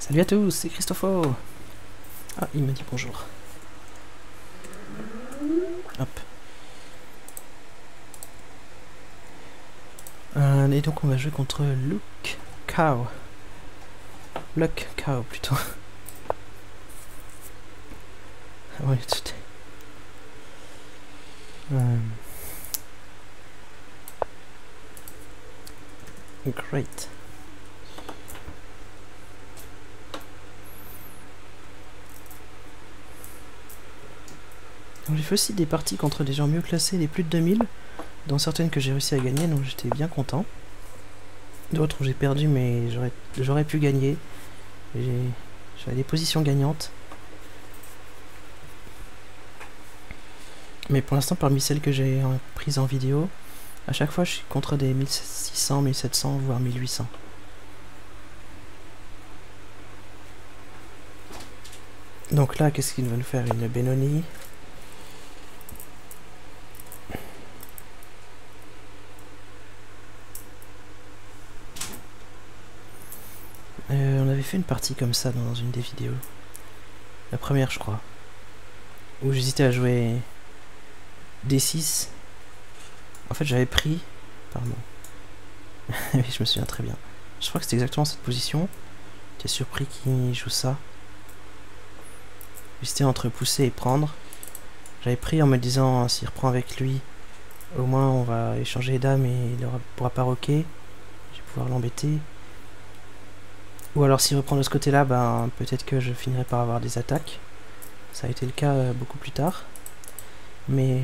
Salut à tous, c'est Christopho Ah, il m'a dit bonjour. Hop. Euh, et donc on va jouer contre Luke Cow. Luck Cow plutôt. ouais, tout euh. Great. J'ai fait aussi des parties contre des gens mieux classés, des plus de 2000, dont certaines que j'ai réussi à gagner, donc j'étais bien content. D'autres où j'ai perdu, mais j'aurais pu gagner. J'avais des positions gagnantes. Mais pour l'instant, parmi celles que j'ai prises en vidéo, à chaque fois, je suis contre des 1600, 1700, voire 1800. Donc là, qu'est-ce qu'il va nous faire? Une Benoni fait une partie comme ça dans une des vidéos. La première, je crois. Où j'hésitais à jouer D6. En fait, j'avais pris... Pardon. je me souviens très bien. Je crois que c'était exactement cette position. J'étais surpris qu'il joue ça. J'hésitais entre pousser et prendre. J'avais pris en me disant, s'il reprend avec lui, au moins on va échanger les dames et il ne pourra pas roquer. Je vais pouvoir l'embêter. Ou alors s'il reprend de ce côté-là, ben, peut-être que je finirai par avoir des attaques. Ça a été le cas euh, beaucoup plus tard. Mais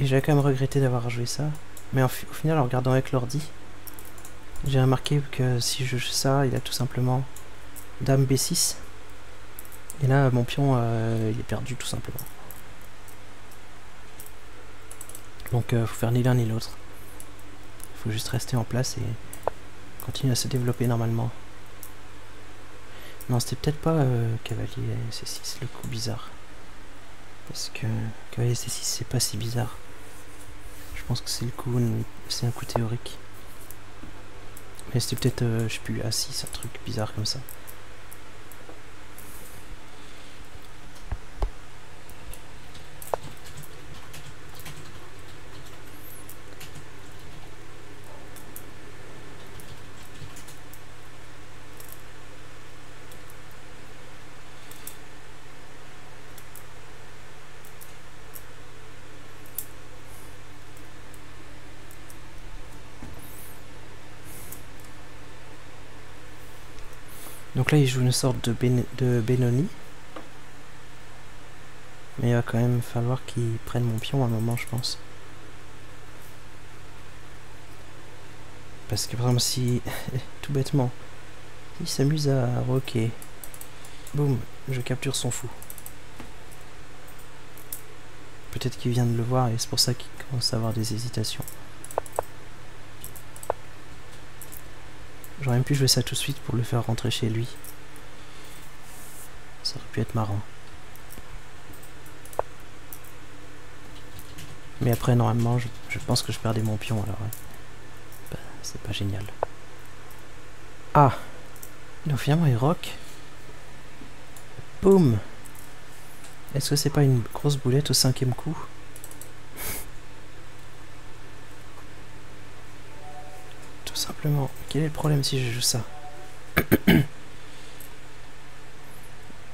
j'avais quand même regretté d'avoir joué ça. Mais au final, en regardant avec l'ordi, j'ai remarqué que si je joue ça, il a tout simplement Dame B6. Et là, mon pion, euh, il est perdu tout simplement. Donc, euh, faut faire ni l'un ni l'autre. Il faut juste rester en place et continuer à se développer normalement. Non, c'était peut-être pas euh, cavalier C6, le coup bizarre. Parce que cavalier C6, c'est pas si bizarre. Je pense que c'est le coup, c'est un coup théorique. Mais c'était peut-être, euh, je sais plus, A6, un truc bizarre comme ça. Il joue une sorte de, de Benoni. Mais il va quand même falloir qu'il prenne mon pion à un moment, je pense. Parce que par exemple, si, tout bêtement, il s'amuse à rocker, boum, je capture son fou. Peut-être qu'il vient de le voir et c'est pour ça qu'il commence à avoir des hésitations. J'aurais même pu jouer ça tout de suite pour le faire rentrer chez lui. Ça aurait pu être marrant. Mais après, normalement, je, pense que je perdais mon pion, alors bah, c'est pas génial. Ah Donc finalement, il rock. Boum Est-ce que c'est pas une grosse boulette au cinquième coup? Simplement, quel est le problème si je joue ça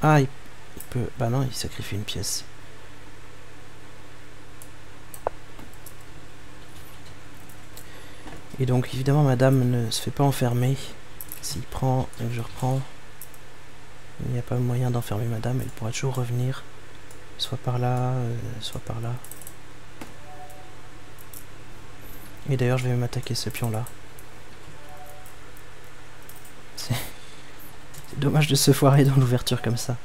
Ah, il, peut... Bah non, il sacrifie une pièce. Et donc, évidemment, madame ne se fait pas enfermer. S'il prend et je reprends, il n'y a pas moyen d'enfermer madame. Elle pourra toujours revenir. Soit par là, euh, soit par là. Et d'ailleurs, je vais m'attaquer ce pion-là. Dommage de se foirer dans l'ouverture comme ça.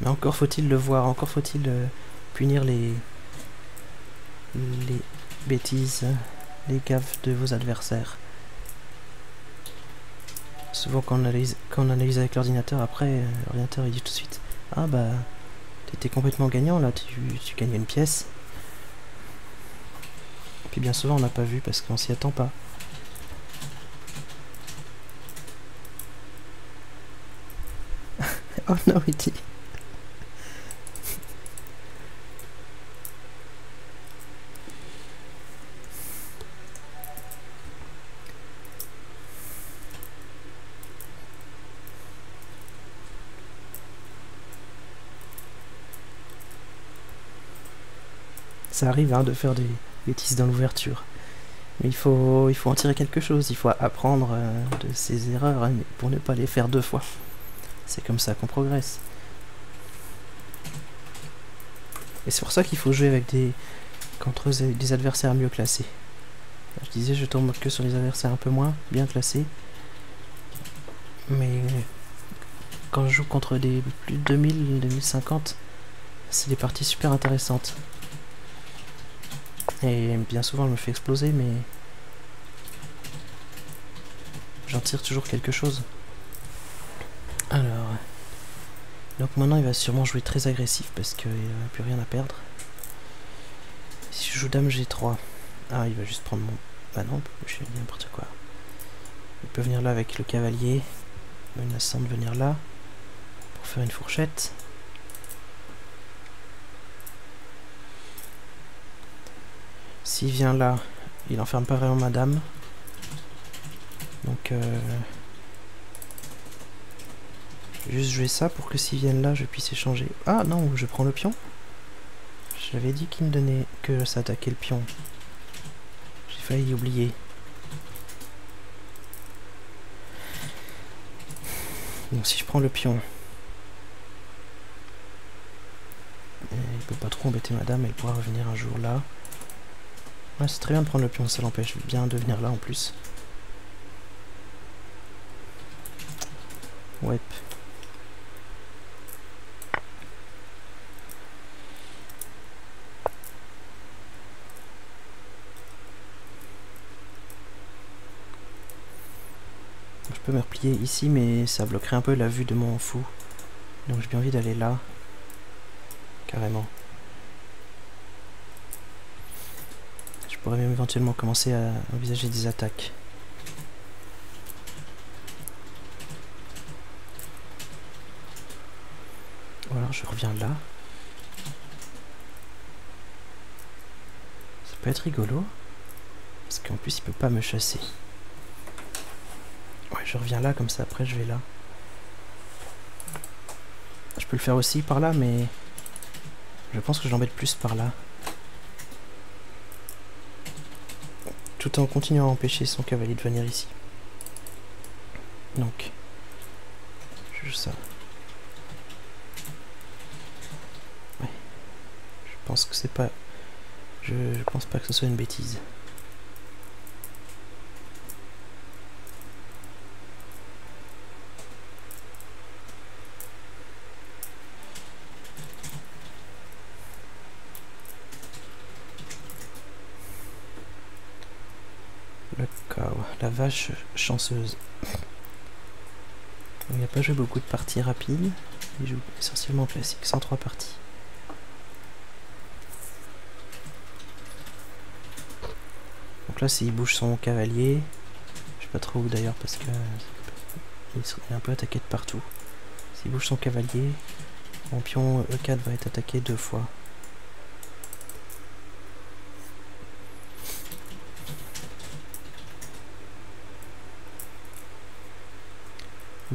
Mais encore faut-il le voir, encore faut-il euh, punir les, les bêtises, les gaffes de vos adversaires. Souvent quand on analyse, quand on analyse avec l'ordinateur, après, euh, l'ordinateur il dit tout de suite « Ah bah, t'étais complètement gagnant là, tu, tu gagnais une pièce. » bien souvent on n'a pas vu parce qu'on s'y attend pas. oh dit. Ça arrive hein, de faire des bêtises dans l'ouverture. Mais il faut, il faut en tirer quelque chose, il faut apprendre euh, de ses erreurs hein, pour ne pas les faire deux fois. C'est comme ça qu'on progresse. Et c'est pour ça qu'il faut jouer avec des contre des adversaires mieux classés. Je disais, je tombe que sur les adversaires un peu moins bien classés. Mais quand je joue contre des plus de 2000, 2050, c'est des parties super intéressantes. Et bien souvent, elle me fait exploser, mais j'en tire toujours quelque chose. Alors, donc maintenant, il va sûrement jouer très agressif parce qu'il n'a plus rien à perdre. Si je joue dame G3, ah, il va juste prendre mon... Bah non, je dis n'importe quoi. Il peut venir là avec le cavalier, menaçant de venir là pour faire une fourchette. S'il vient là, il enferme pas vraiment madame. Donc, euh, juste jouer ça pour que s'il viennent là, je puisse échanger. Ah non, je prends le pion. J'avais dit qu'il me donnait que ça attaquait le pion. J'ai failli oublier. Donc si je prends le pion, il peut pas trop embêter madame, elle pourra revenir un jour là. Ouais, c'est très bien de prendre le pion, ça l'empêche bien de venir là en plus. Ouais. Je peux me replier ici, mais ça bloquerait un peu la vue de mon fou. Donc j'ai bien envie d'aller là. Carrément. Pourrais même éventuellement commencer à envisager des attaques. Alors je reviens là. Ça peut être rigolo. Parce qu'en plus il peut pas me chasser. Ouais, je reviens là, comme ça après je vais là. Je peux le faire aussi par là, mais... Je pense que je l'embête plus par là. Tout en continuant à empêcher son cavalier de venir ici. Donc, juste ça. Ouais. Je pense que c'est pas... Je, je pense pas que ce soit une bêtise. Vache chanceuse. Il n'a pas joué beaucoup de parties rapides. Il joue essentiellement classique, 103 parties. Donc là, s'il bouge son cavalier, je sais pas trop où d'ailleurs parce que il est un peu attaqué de partout. S'il bouge son cavalier, mon pion E4 va être attaqué deux fois.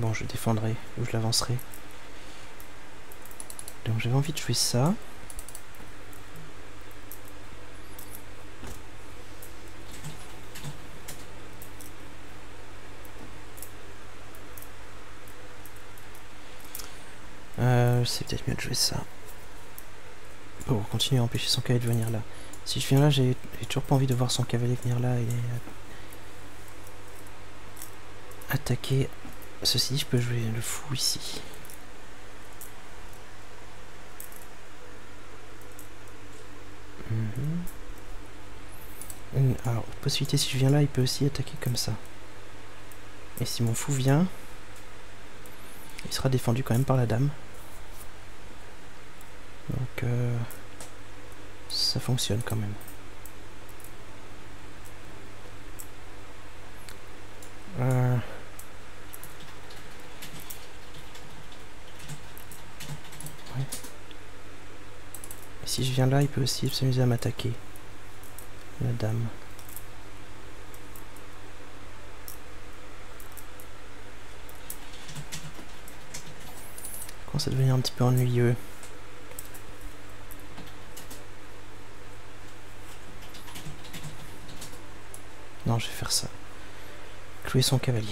Bon, je défendrai ou je l'avancerai. Donc j'avais envie de jouer ça. Euh, c'est peut-être mieux de jouer ça. Pour continuer à empêcher son cavalier de venir là. Si je viens là, j'ai toujours pas envie de voir son cavalier venir là et attaquer Ceci, je peux jouer le fou ici. Mhm. Alors, possibilité, si je viens là, il peut aussi attaquer comme ça. Et si mon fou vient, il sera défendu quand même par la dame. Donc, euh, ça fonctionne quand même. Si je viens là, il peut aussi s'amuser à m'attaquer. La dame. Commence à devenir un petit peu ennuyeux. Non, je vais faire ça. Clouer son cavalier.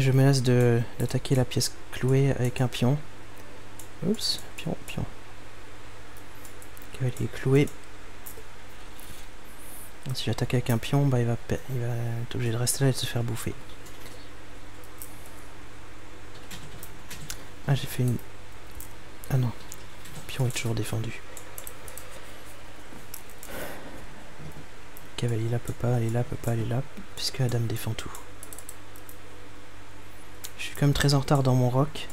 Et je menace d'attaquer la pièce clouée avec un pion. Oups, pion, pion. Cavalier cloué. Si j'attaque avec un pion, bah il va, il va être obligé de rester là et de se faire bouffer. Ah, j'ai fait une... Ah non, le pion est toujours défendu. Cavalier là peut pas aller là, peut pas aller là, puisque la dame défend tout. Je suis quand même très en retard dans mon rock.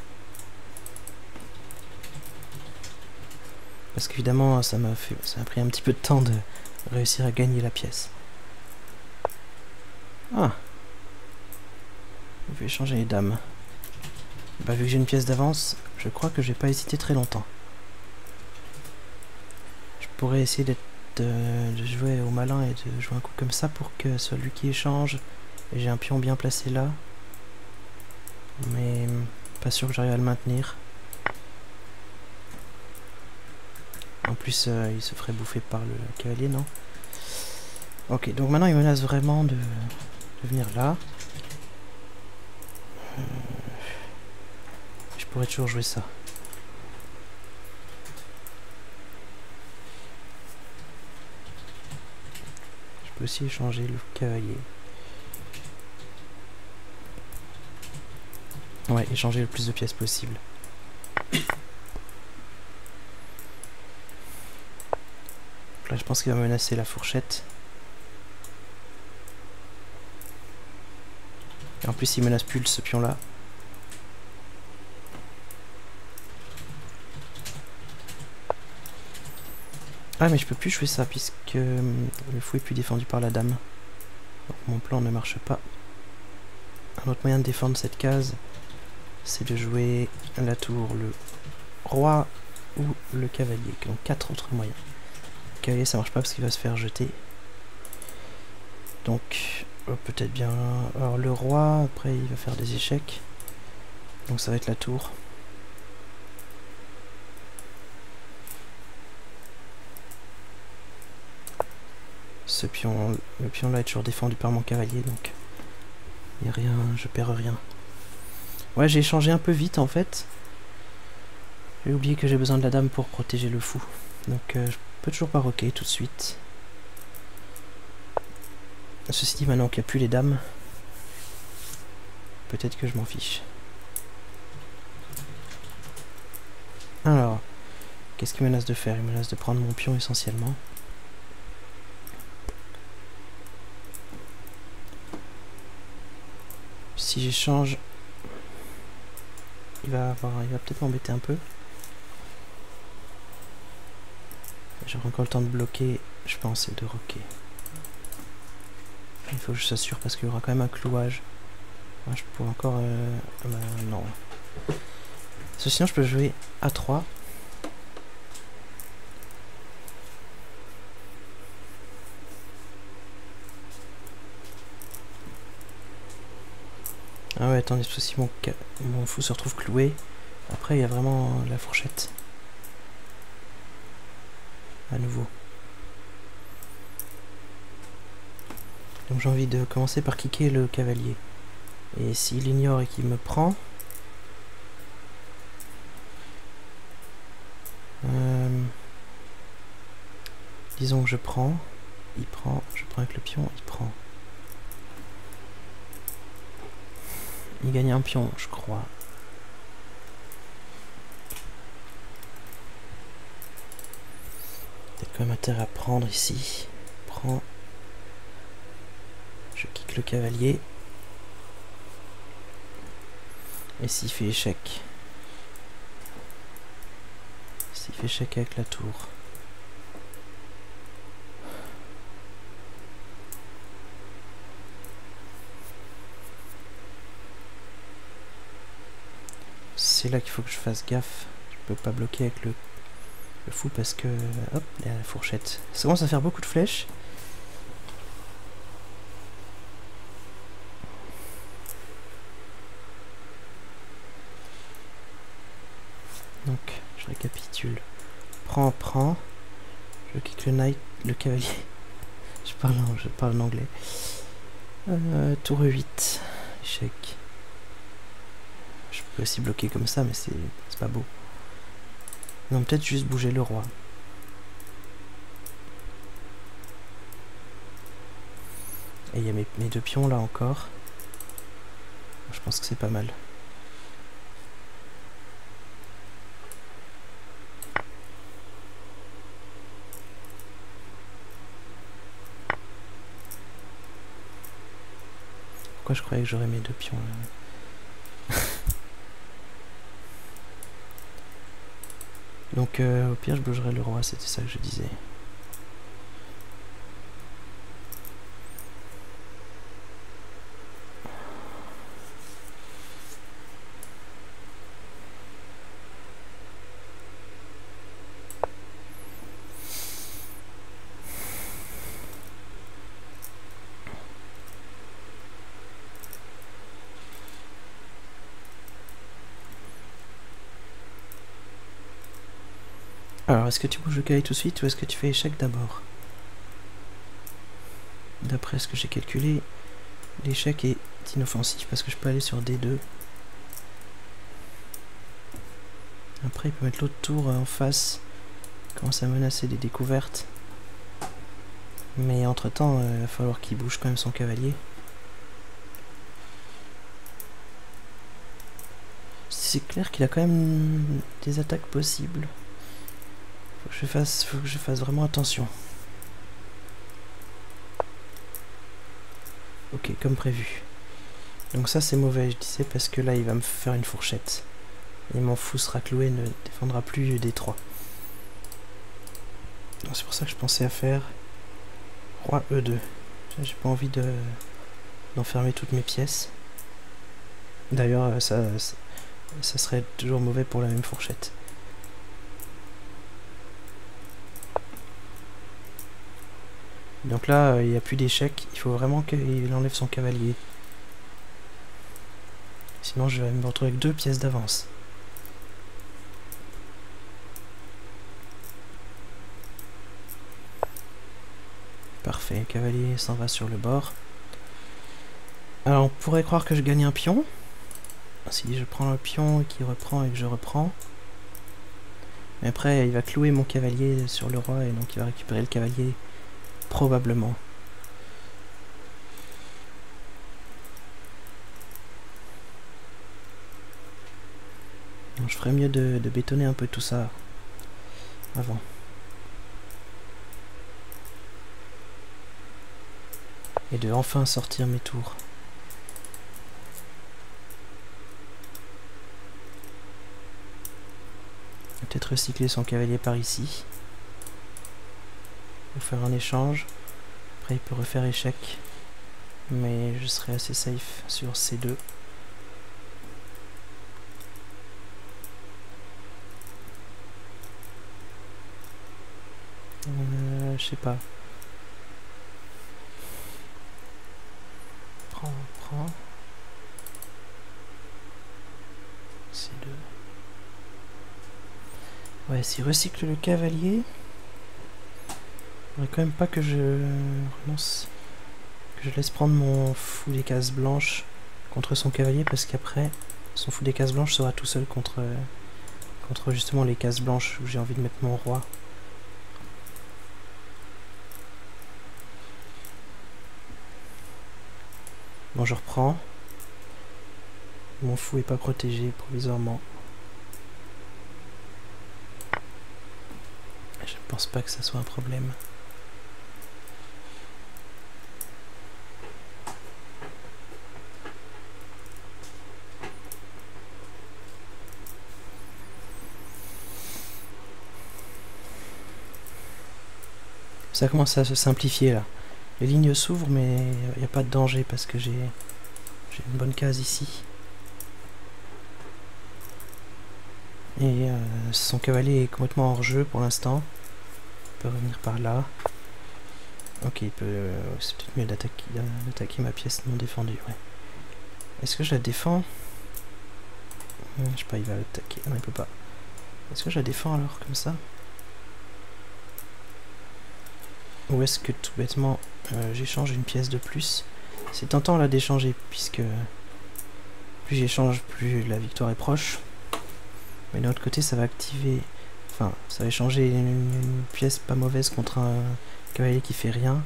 Parce qu'évidemment, ça m'a pris un petit peu de temps de réussir à gagner la pièce. Ah. Je vais changer les dames. Bah, vu que j'ai une pièce d'avance, je crois que je vais pas hésiter très longtemps. Je pourrais essayer de, de jouer au malin et de jouer un coup comme ça pour que ce soit lui qui échange. J'ai un pion bien placé là. Mais pas sûr que j'arrive à le maintenir. En plus, euh, il se ferait bouffer par le cavalier, non? Ok, donc maintenant il menace vraiment de, venir là. Euh, je pourrais toujours jouer ça. Je peux aussi échanger le cavalier. Ouais, échanger le plus de pièces possible. Là, je pense qu'il va menacer la fourchette. Et en plus, il menace plus ce pion-là. Ah, mais je peux plus jouer ça, puisque hum, le fou est plus défendu par la dame. Donc mon plan ne marche pas. Un autre moyen de défendre cette case, c'est de jouer la tour, le roi ou le cavalier. Donc quatre autres moyens. Le cavalier ça marche pas parce qu'il va se faire jeter. Donc oh, peut-être bien... Alors le roi, après il va faire des échecs. Donc ça va être la tour. Ce pion, le pion là est toujours défendu par mon cavalier donc il n'y a rien, je perds rien. Ouais, j'ai changé un peu vite en fait. J'ai oublié que j'ai besoin de la dame pour protéger le fou. Donc euh, je peux toujours pas rocker tout de suite. Ceci dit, maintenant qu'il n'y a plus les dames, peut-être que je m'en fiche. Alors, qu'est-ce qu'il menace de faire? Il menace de prendre mon pion essentiellement. Si j'échange il va avoir, il va peut-être m'embêter un peu. J'aurai encore le temps de bloquer, je pense, et de rocker. Il faut que je s'assure parce qu'il y aura quand même un clouage. Moi, je pourrais encore... Euh, bah, non. sinon, je peux jouer à 3. Ah ouais, attendez, si mon, mon fou se retrouve cloué. Après, il y a vraiment la fourchette. À nouveau. Donc j'ai envie de commencer par kicker le cavalier. Et s'il ignore et qu'il me prend... Euh, disons que je prends. Il prend. Je prends avec le pion, il prend. Il gagne un pion, je crois. Peut-être quand même intérêt à prendre ici. Prends. Je kick le cavalier. Et s'il fait échec? S'il fait échec avec la tour. C'est là qu'il faut que je fasse gaffe. Je peux pas bloquer avec le, fou parce que... Hop, il y a la fourchette. Ça commence à faire beaucoup de flèches. Donc, je récapitule. Prends, prends. Je clique le knight, le cavalier. je parle je parle en anglais. Euh, tour 8. Échec. Je peux aussi bloquer comme ça, mais c'est pas beau. Non, peut-être juste bouger le roi. Et il y a mes, mes deux pions là encore. Je pense que c'est pas mal. Pourquoi je croyais que j'aurais mes deux pions là? Donc euh, au pire je bougerai le roi, c'était ça que je disais. Alors, est-ce que tu bouges le cavalier tout de suite ou est-ce que tu fais échec d'abord D'après ce que j'ai calculé, l'échec est inoffensif parce que je peux aller sur D2. Après, il peut mettre l'autre tour en face. Il commence à menacer des découvertes. Mais entre temps, euh, il va falloir qu'il bouge quand même son cavalier. C'est clair qu'il a quand même des attaques possibles. Faut que je fasse, vraiment attention. Ok, comme prévu. Donc ça c'est mauvais, je disais, parce que là il va me faire une fourchette. Et mon fou sera cloué, ne défendra plus des trois. C'est pour ça que je pensais à faire Roi E2. J'ai pas envie de d'enfermer toutes mes pièces. D'ailleurs, euh, ça serait toujours mauvais pour la même fourchette. Donc là, euh, il n'y a plus d'échec. Il faut vraiment qu'il enlève son cavalier. Sinon, je vais me retrouver avec deux pièces d'avance. Parfait, cavalier s'en va sur le bord. Alors, on pourrait croire que je gagne un pion. Si je prends le pion et qu'il reprend et que je reprends. Mais après, il va clouer mon cavalier sur le roi et donc il va récupérer le cavalier Probablement. je ferais mieux de, bétonner un peu tout ça avant. Et de enfin sortir mes tours. Peut-être recycler son cavalier par ici faire un échange. Après, il peut refaire échec. Mais je serai assez safe sur ces deux. Euh, je sais pas. Prends, prends. Ces deux. Ouais, s'il recycle le cavalier faudrait quand même pas que je renonce, que je laisse prendre mon fou des cases blanches contre son cavalier parce qu'après son fou des cases blanches sera tout seul contre, contre justement les cases blanches où j'ai envie de mettre mon roi. Bon, je reprends. Mon fou est pas protégé provisoirement. Je ne pense pas que ça soit un problème. Ça commence à se simplifier là. Les lignes s'ouvrent mais il n'y a pas de danger parce que j'ai une bonne case ici. Et euh, son cavalier est complètement hors jeu pour l'instant. Il peut revenir par là. Ok, il peut. Euh, c'est peut-être mieux d'attaquer ma pièce non défendue, ouais. Est-ce que je la défends? Hmm, Je sais pas, il va attaquer. Ah non, il peut pas. Est-ce que je la défends alors, comme ça? Ou est-ce que tout bêtement, euh, j'échange une pièce de plus? C'est tentant là d'échanger, puisque plus j'échange, plus la victoire est proche. Mais de l'autre côté, ça va activer... Enfin, ça va échanger une, pièce pas mauvaise contre un cavalier qui fait rien.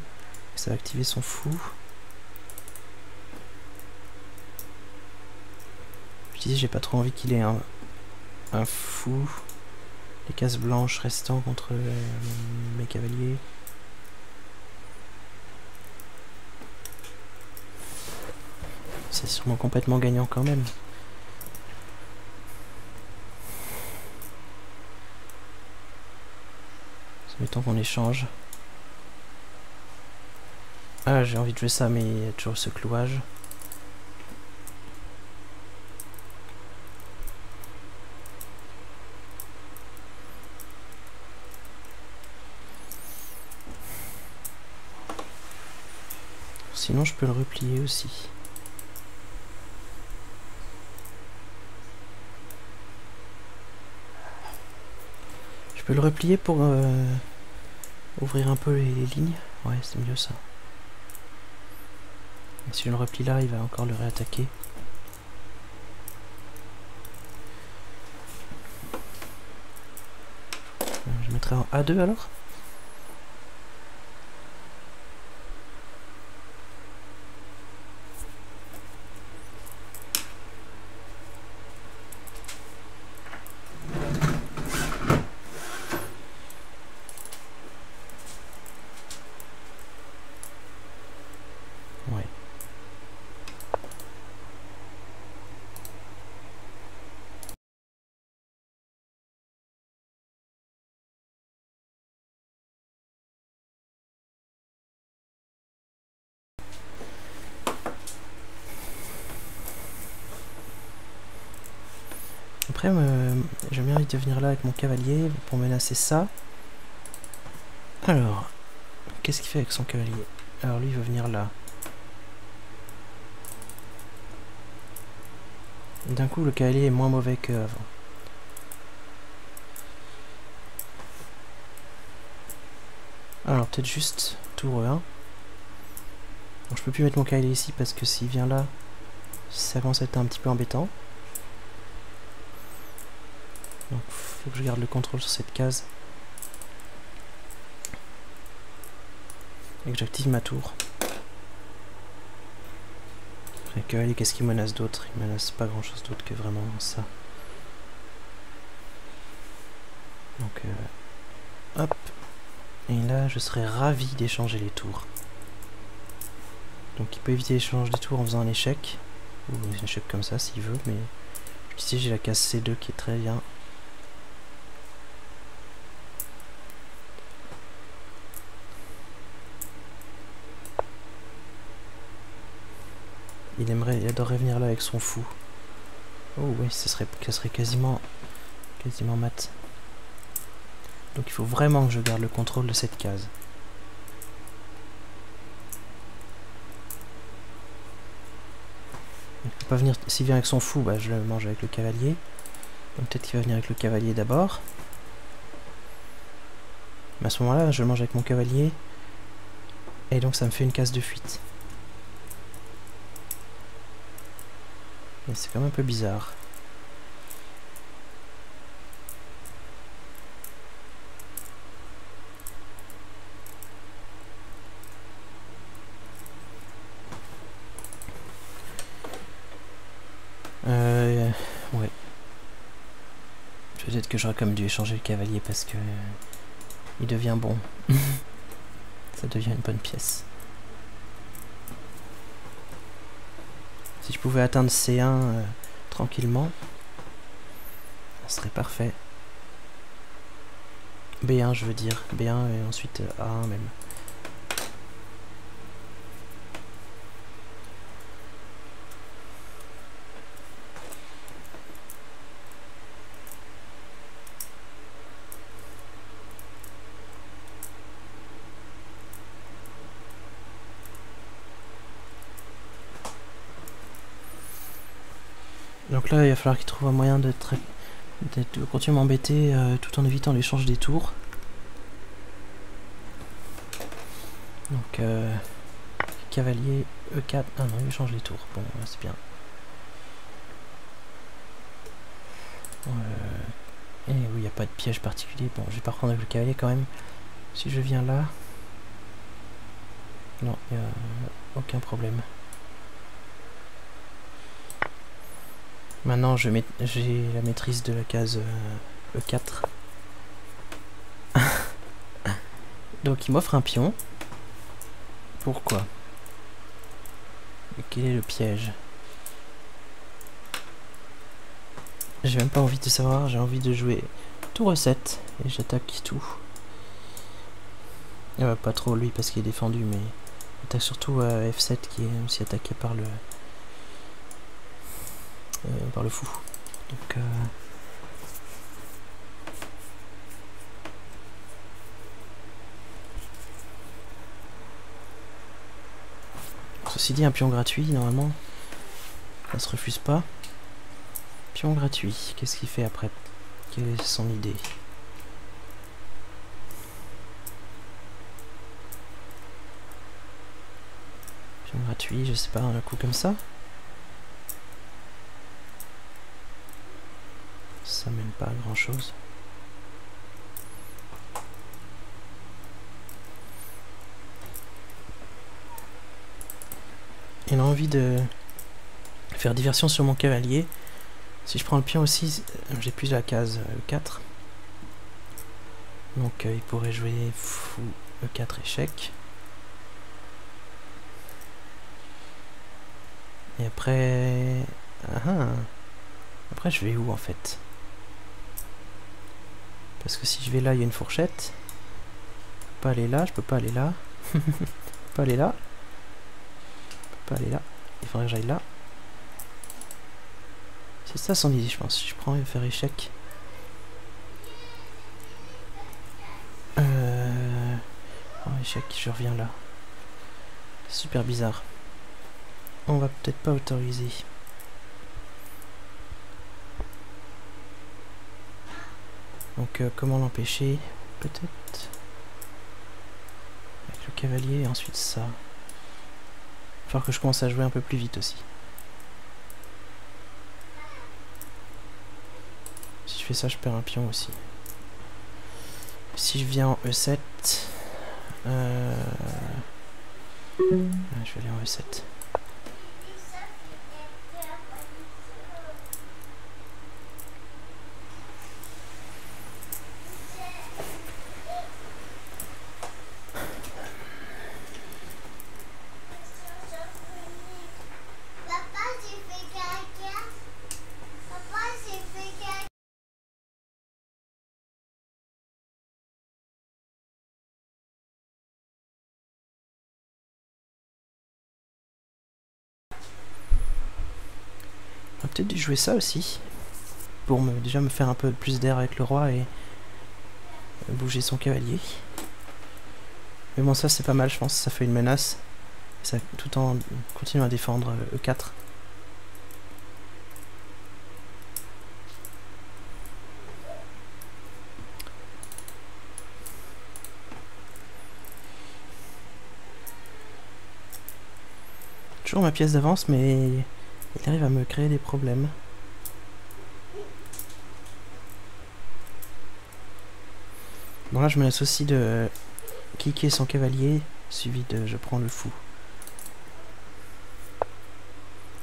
Ça va activer son fou. J'ai pas trop envie qu'il ait un, un fou. Les cases blanches restant contre euh, mes cavaliers. C'est sûrement complètement gagnant quand même. Mettons qu'on échange. Ah, j'ai envie de jouer ça, mais il y a toujours ce clouage. Sinon, je peux le replier aussi. Peux le replier pour euh, ouvrir un peu les, lignes? Ouais, c'est mieux ça. si je le replie là, il va encore le réattaquer. Je mettrai en A2 alors? Après, j'ai bien envie de venir là avec mon cavalier pour menacer ça. Alors, qu'est-ce qu'il fait avec son cavalier? Alors lui, il va venir là. D'un coup, le cavalier est moins mauvais qu'avant. Alors, peut-être juste tour 1. Donc, je peux plus mettre mon cavalier ici parce que s'il vient là, ça commence à être un petit peu embêtant. Donc faut que je garde le contrôle sur cette case. Et que j'active ma tour. Après qu'est-ce qu'il menace d'autre? Il menace pas grand chose d'autre que vraiment ça. Donc euh, hop. Et là je serais ravi d'échanger les tours. Donc il peut éviter l'échange des tours en faisant un échec. Ou un échec comme ça s'il veut, mais ici j'ai la case C2 qui est très bien. Il aimerait, il adorerait venir là avec son fou. Oh oui, ce serait, ce serait quasiment, quasiment mat. Donc il faut vraiment que je garde le contrôle de cette case. Il peut pas venir. S'il vient avec son fou, bah, je le mange avec le cavalier. Peut-être qu'il va venir avec le cavalier d'abord. Mais à ce moment-là, je le mange avec mon cavalier. Et donc ça me fait une case de fuite. C'est quand même un peu bizarre. Euh, ouais. Peut-être que j'aurais même dû échanger le cavalier parce que il devient bon. Ça devient une bonne pièce. Si je pouvais atteindre C1 euh, tranquillement, ça serait parfait. B1 je veux dire, B1 et ensuite euh, A1 même. Falloir qu'il trouve un moyen de, de continuer à m'embêter euh, tout en évitant l'échange des tours. Donc, euh, cavalier E4. Ah non, il change les tours. Bon, c'est bien. Euh, et oui, il n'y a pas de piège particulier. Bon, je vais pas prendre avec le cavalier quand même. Si je viens là... Non, il n'y a aucun problème. Maintenant, j'ai la maîtrise de la case E4. Euh, e Donc, il m'offre un pion. Pourquoi? Quel est le piège? J'ai même pas envie de savoir, j'ai envie de jouer tout recette et j'attaque tout. Euh, pas trop lui parce qu'il est défendu, mais attaque surtout à F7 qui est aussi attaqué par le euh, par le fou. Donc euh, Ceci dit, un pion gratuit, normalement, ça se refuse pas. Pion gratuit, qu'est-ce qu'il fait après? Quelle est son idée? Pion gratuit, je sais pas, un coup comme ça? Ça mène pas à grand chose. Il a envie de faire diversion sur mon cavalier. Si je prends le pion aussi, j'ai plus la case E4. Donc euh, il pourrait jouer fou E4 échec. Et après... Ah, ah. après je vais où en fait? Parce que si je vais là, il y a une fourchette. Je peux pas aller là, je peux pas aller là. je peux pas aller là. Je peux pas aller là. Il faudrait que j'aille là. C'est ça son idée, je pense. Je prends, va faire échec. Euh... Échec, je reviens là. Super bizarre. On va peut-être pas autoriser. Donc, euh, comment l'empêcher Peut-être? Avec le cavalier et ensuite ça. Il que je commence à jouer un peu plus vite aussi. ça, je perds un pion aussi. Si je viens en E7... Euh, je vais aller en E7. Peut-être jouer ça aussi. Pour me, déjà me faire un peu plus d'air avec le roi et bouger son cavalier. Mais bon, ça c'est pas mal, je pense. Ça fait une menace. Ça, tout en continuant à défendre E4. Euh, e Toujours ma pièce d'avance, mais il arrive à me créer des problèmes. Bon là je me laisse aussi de kicker son cavalier, suivi de je prends le fou.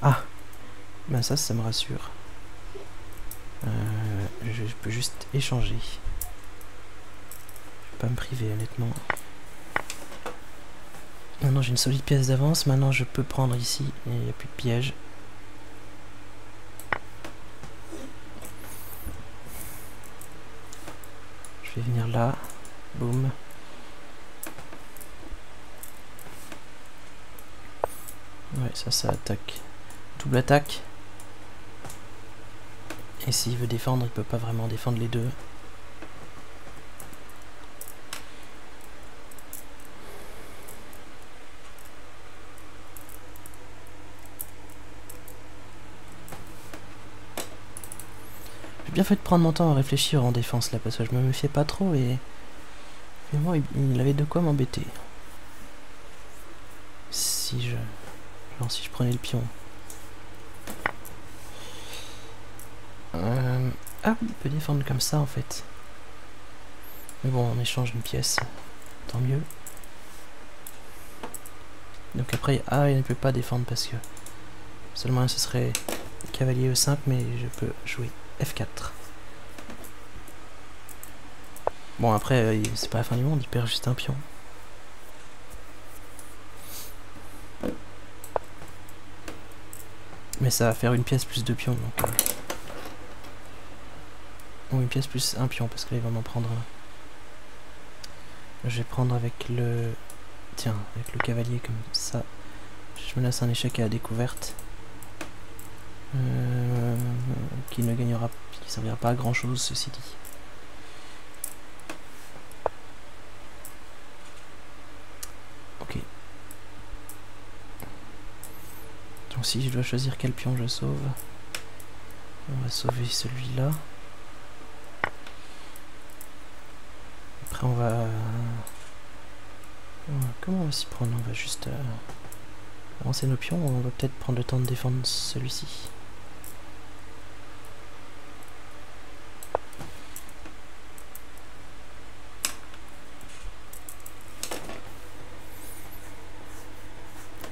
Ah Ben ça, ça me rassure. Euh, je, peux juste échanger. Je vais pas me priver honnêtement. Maintenant j'ai une solide pièce d'avance, maintenant je peux prendre ici, il n'y a plus de piège. Venir là. Boum. Ouais, ça, ça attaque. Double attaque. Et s'il veut défendre, il peut pas vraiment défendre les deux. Bien fait de prendre mon temps à réfléchir en défense là, parce que je me méfiais pas trop et... Et moi, il, avait de quoi m'embêter. Si je... Genre si je prenais le pion. Euh... Ah il peut défendre comme ça en fait. Mais bon, on échange une pièce. Tant mieux. Donc après, ah, il ne peut pas défendre parce que seulement ce serait cavalier E5, mais je peux jouer F4. Bon, après, euh, c'est pas la fin du monde, il perd juste un pion. Mais ça va faire une pièce plus deux pions, donc... Euh, ou une pièce plus un pion, parce que là, il va m'en prendre. Je vais prendre avec le... Tiens, avec le cavalier comme ça. Je me laisse un échec à la découverte. Euh, qui ne gagnera... qui servira pas à grand chose, ceci dit. Ok. Donc si je dois choisir quel pion je sauve, on va sauver celui-là. Après on va... Comment on va s'y prendre? On va juste euh, avancer nos pions, on va peut-être prendre le temps de défendre celui-ci.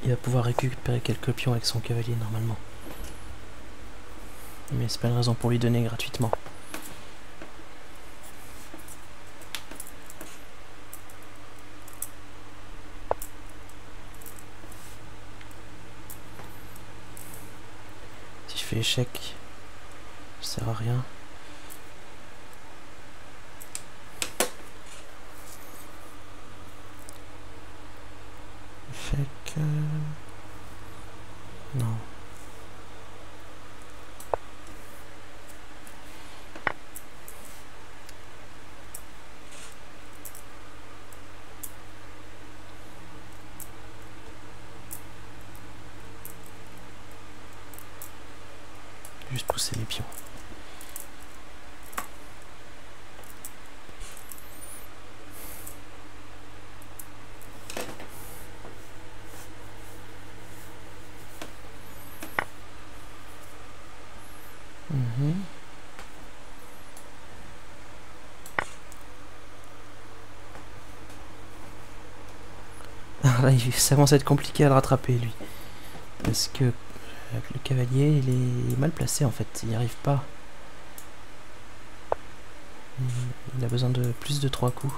Il va pouvoir récupérer quelques pions avec son cavalier normalement. Mais c'est pas une raison pour lui donner gratuitement. Si je fais échec, ça sert à rien. Non. Juste pousser les pions. Mhm. Ça commence à être compliqué à le rattraper, lui. Parce que le cavalier, il est mal placé, en fait. Il n'y arrive pas. Il a besoin de plus de trois coups.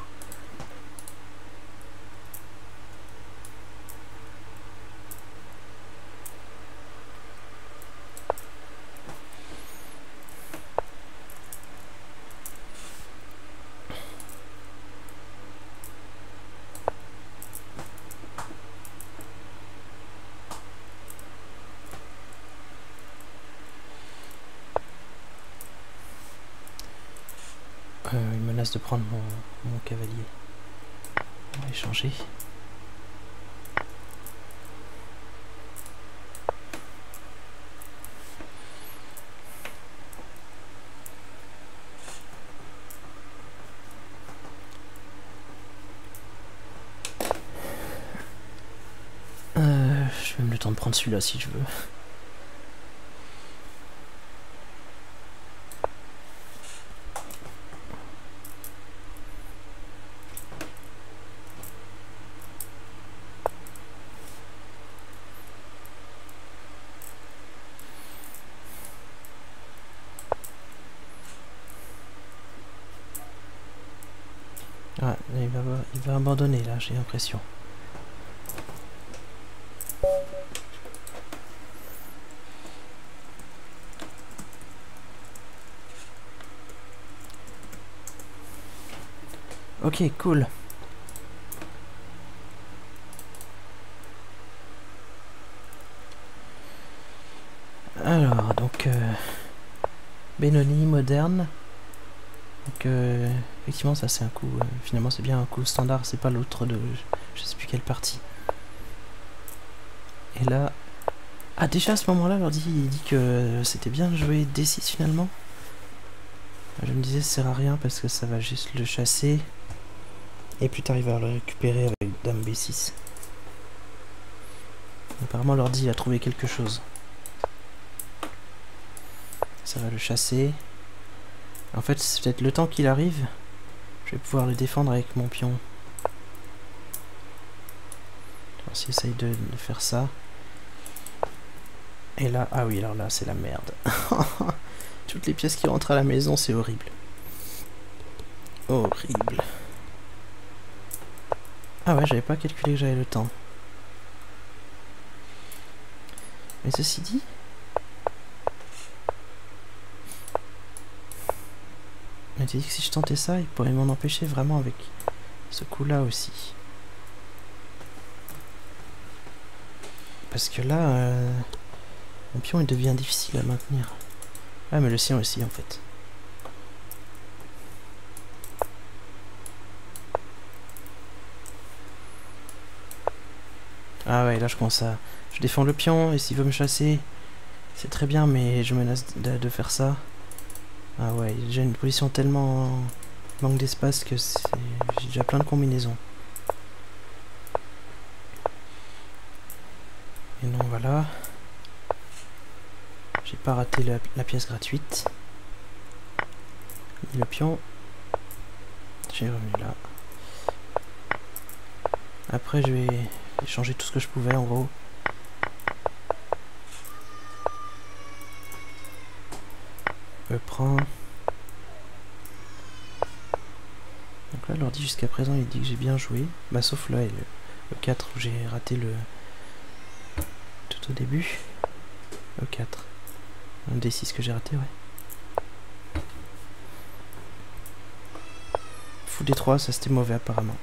Euh, il menace de prendre mon, mon cavalier. On va échanger. Euh, je vais même le temps de prendre celui-là si je veux. Il va abandonner là, j'ai l'impression. Ok, cool. Alors, donc... Euh, Benoni, moderne. Donc, euh, effectivement, ça c'est un coup... Euh, finalement, c'est bien un coup standard, c'est pas l'autre de... Je sais plus quelle partie. Et là... Ah, déjà à ce moment-là, dit, il dit que c'était bien de jouer D6 finalement Je me disais, ça sert à rien parce que ça va juste le chasser. Et plus tard, il va le récupérer avec Dame B6. Apparemment, l'ordi a trouvé quelque chose. Ça va le chasser. En fait, c'est peut-être le temps qu'il arrive. Je vais pouvoir le défendre avec mon pion. On va essaye de faire ça. Et là, ah oui, alors là, c'est la merde. Toutes les pièces qui rentrent à la maison, c'est horrible. Horrible. Ah ouais, j'avais pas calculé que j'avais le temps. Mais ceci dit... Mais tu dit que si je tentais ça, il pourrait m'en empêcher vraiment avec ce coup-là aussi. Parce que là, euh, mon pion il devient difficile à maintenir. Ah mais le sien aussi en fait. Ah ouais, là je commence à... Je défends le pion, et s'il veut me chasser, c'est très bien, mais je menace de, faire ça. Ah ouais, j'ai une position tellement... manque d'espace que j'ai déjà plein de combinaisons. Et non, voilà. J'ai pas raté la, pièce gratuite. le pion. J'ai revenu là. Après, je vais changer tout ce que je pouvais en gros. Je prends. Donc là, l'ordi jusqu'à présent, il dit que j'ai bien joué. Bah, sauf là, le, le 4 où j'ai raté le. tout au début. Le 4. Un D6 que j'ai raté, ouais. Fou des 3, ça c'était mauvais apparemment.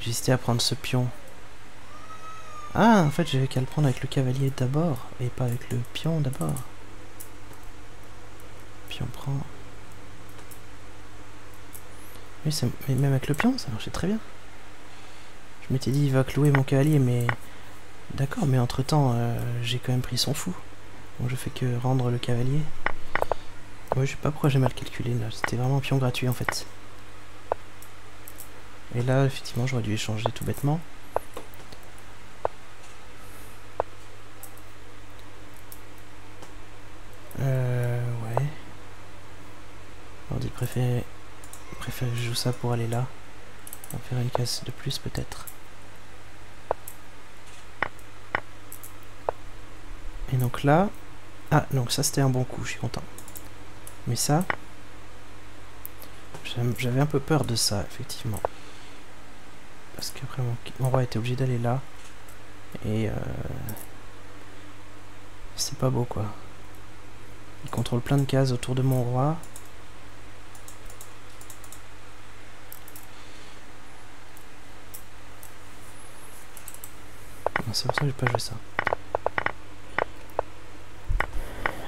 J'hésitais à prendre ce pion. Ah, en fait, j'avais qu'à le prendre avec le cavalier d'abord, et pas avec le pion d'abord. Pion prend... Oui, mais même avec le pion, ça marchait très bien. Je m'étais dit, il va clouer mon cavalier, mais... D'accord, mais entre-temps, euh, j'ai quand même pris son fou. Bon, je fais que rendre le cavalier. Ouais, je sais pas pourquoi j'ai mal calculé là. C'était vraiment un pion gratuit en fait. Et là, effectivement, j'aurais dû échanger tout bêtement. Euh, ouais. Alors, il préfère, préfère que je joue ça pour aller là. On va faire une case de plus peut-être. Et donc là, ah, donc ça c'était un bon coup, je suis content. Mais ça, j'avais un peu peur de ça, effectivement. Parce qu'après mon, roi était obligé d'aller là. Et euh, c'est pas beau quoi. Il contrôle plein de cases autour de mon roi. C'est pour ça que j'ai pas joué ça.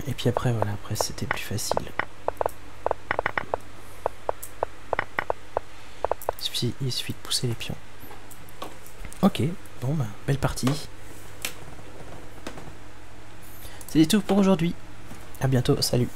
Et puis après, voilà, après c'était plus facile. Il suffit de pousser les pions. Ok, bon bah, belle partie. C'est tout pour aujourd'hui. A bientôt, salut.